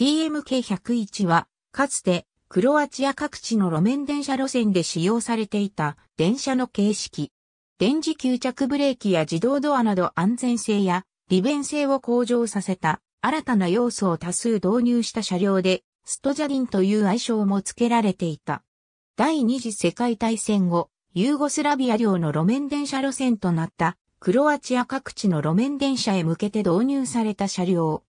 TMK101 は、かつて、クロアチア各地の路面電車路線で使用されていた電車の形式。電磁吸着ブレーキや自動ドアなど安全性や利便性を向上させた新たな要素を多数導入した車両で、ストジャリンという愛称も付けられていた。第二次世界大戦後、ユーゴスラビア領の路面電車路線となったクロアチア各地の路面電車へ向けて導入された車両。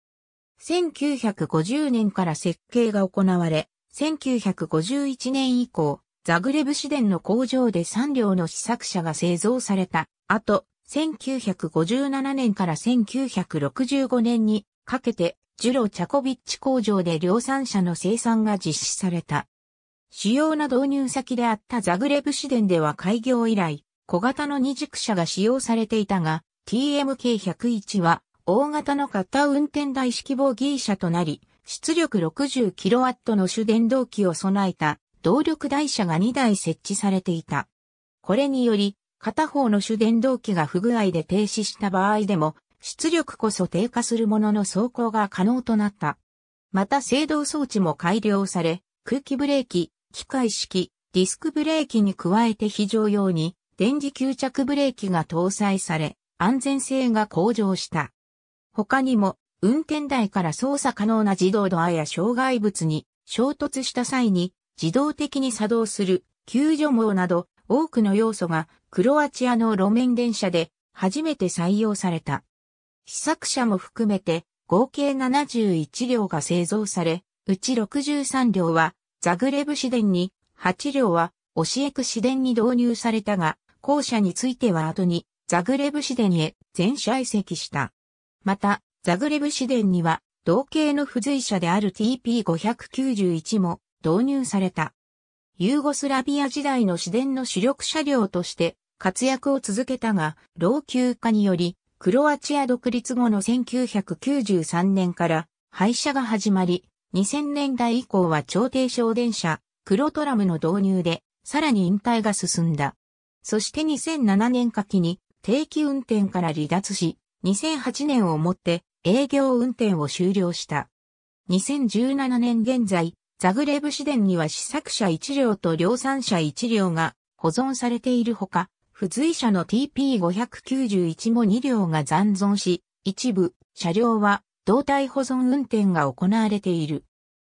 1950年から設計が行われ、1951年以降、ザグレブ市電の工場で3両の試作車が製造された。後、1957年から1965年にかけて、ジュロ・チャコビッチ工場で量産車の生産が実施された。主要な導入先であったザグレブ市電では開業以来、小型の二軸車が使用されていたが、TMK101 は大型の型運転台式ボギー車となり、出力 60kW の主電動機を備えた動力台車が2台設置されていた。これにより、片方の主電動機が不具合で停止した場合でも、出力こそ低下するものの走行が可能となった。また制動装置も改良され、空気ブレーキ、機械式、ディスクブレーキに加えて非常用に電磁吸着ブレーキが搭載され、安全性が向上した。他にも、運転台から操作可能な自動ドアや障害物に衝突した際に自動的に作動する救助網など多くの要素がクロアチアの路面電車で初めて採用された。試作車も含めて合計71両が製造され、うち63両はザグレブ市電に、8両はオシエク市電に導入されたが、後者については後にザグレブ市電へ全社移籍した。また、ザグレブ市電には同型の付随車である TP591 も導入された。ユーゴスラビア時代の市電の主力車両として活躍を続けたが、老朽化により、クロアチア独立後の1993年から廃車が始まり、2000年代以降は超低小電車、クロトラムの導入で、さらに引退が進んだ。そして2007年夏季に定期運転から離脱し、2008年をもって営業運転を終了した。2017年現在、ザグレブ市電には試作車1両と量産車1両が保存されているほか、付随車の TP591 も2両が残存し、一部車両は動体保存運転が行われている。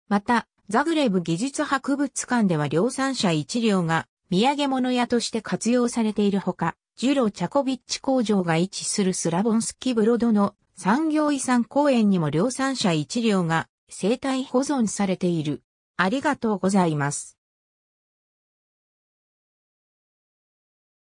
また、ザグレブ技術博物館では量産車1両が土産物屋として活用されているほか、ジュロ・チャコビッチ工場が位置するスラボンスキブロドの産業遺産公園にも量産車一両が生態保存されている。ありがとうございます。